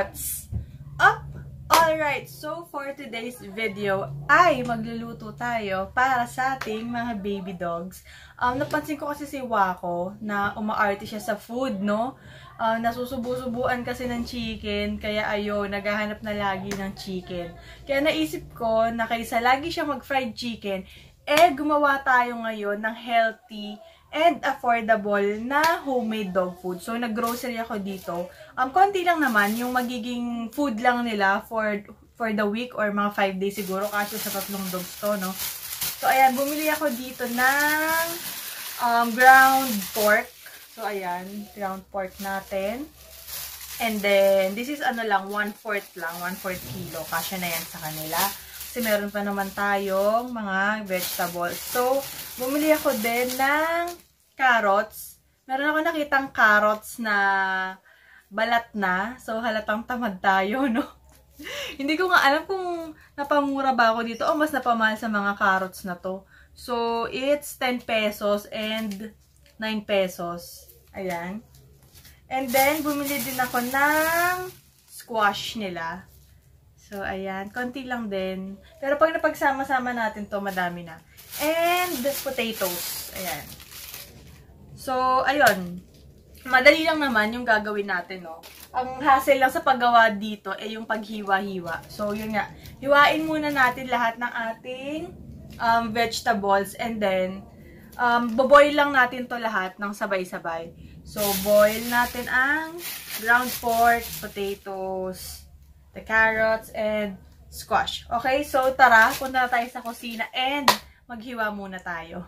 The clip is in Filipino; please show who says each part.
Speaker 1: what's up? Alright, so for today's video ay magluluto tayo para sa ating mga baby dogs. Um, napansin ko kasi si Wako na umaarte siya sa food, no? Uh, nasusubu-subuan kasi ng chicken, kaya ayo, naghahanap na lagi ng chicken. Kaya naisip ko na kaysa lagi siya mag-fried chicken, eh gumawa tayo ngayon ng healthy and affordable na homemade dog food. So, nag-grocery ako dito. Um, konti lang naman, yung magiging food lang nila for for the week or mga 5 days siguro kasi sa tatlong dogs to, no? So, ayan, bumili ako dito ng um, ground pork. So, ayan, ground pork natin. And then, this is ano lang, 1-4 lang, 1-4 kilo. Kasya na yan sa kanila. Kasi meron pa naman tayong mga vegetables. So, bumili ako din ng carrots. Meron ako nakitang carrots na balat na. So, halatang tamad tayo, no? Hindi ko nga alam kung napamura ba ako dito o mas napamahal sa mga carrots na to. So, it's 10 pesos and 9 pesos. Ayan. And then, bumili din ako ng squash nila. So, ayan. Konti lang din. Pero pag napagsama-sama natin to madami na. And potatoes. Ayan. So, ayun. Madali lang naman yung gagawin natin, no? Ang hassle lang sa paggawa dito ay eh, yung paghiwa-hiwa. So, yun nga. Hiwain muna natin lahat ng ating um, vegetables and then um, boboil lang natin to lahat ng sabay-sabay. So, boil natin ang ground pork, potatoes, the carrots, and squash. Okay, so tara, punta na tayo sa kusina and maghiwa muna tayo.